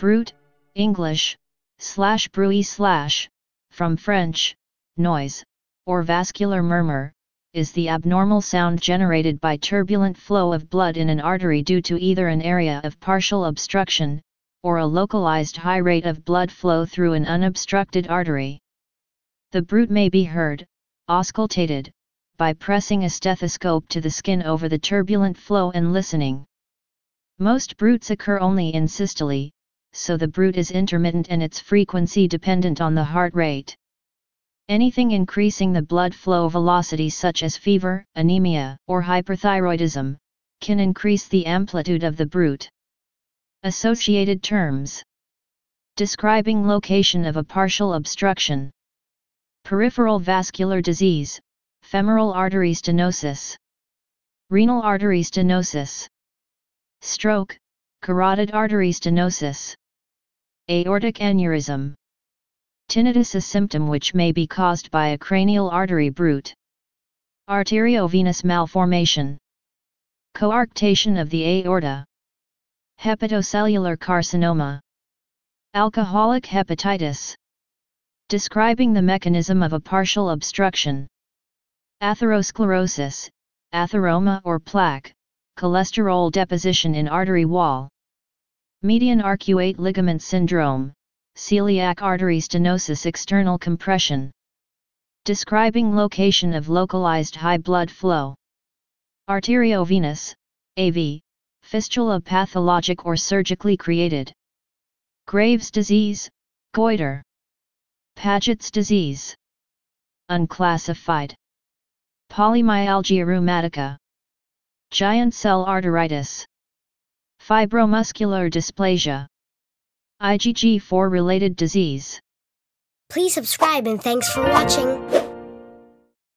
Bruit, English, slash bruit slash, from French, noise, or vascular murmur, is the abnormal sound generated by turbulent flow of blood in an artery due to either an area of partial obstruction, or a localized high rate of blood flow through an unobstructed artery. The bruit may be heard, auscultated, by pressing a stethoscope to the skin over the turbulent flow and listening. Most bruits occur only in systole, so the bruit is intermittent and its frequency dependent on the heart rate. Anything increasing the blood flow velocity such as fever, anemia, or hyperthyroidism, can increase the amplitude of the bruit. Associated terms. Describing location of a partial obstruction. Peripheral vascular disease, femoral artery stenosis, renal artery stenosis, stroke, carotid artery stenosis, aortic aneurysm. Tinnitus a symptom which may be caused by a cranial artery bruit. Arteriovenous malformation. Coarctation of the aorta. Hepatocellular carcinoma. Alcoholic hepatitis. Describing the mechanism of a partial obstruction. Atherosclerosis, atheroma or plaque, cholesterol deposition in artery wall. Median arcuate ligament syndrome, celiac artery stenosis external compression. Describing location of localized high blood flow. Arteriovenous, AV, fistula pathologic or surgically created. Graves' disease, goiter. Paget's disease. Unclassified. Polymyalgia rheumatica. Giant cell arteritis. Fibromuscular dysplasia. IgG4 related disease. Please subscribe and thanks for watching.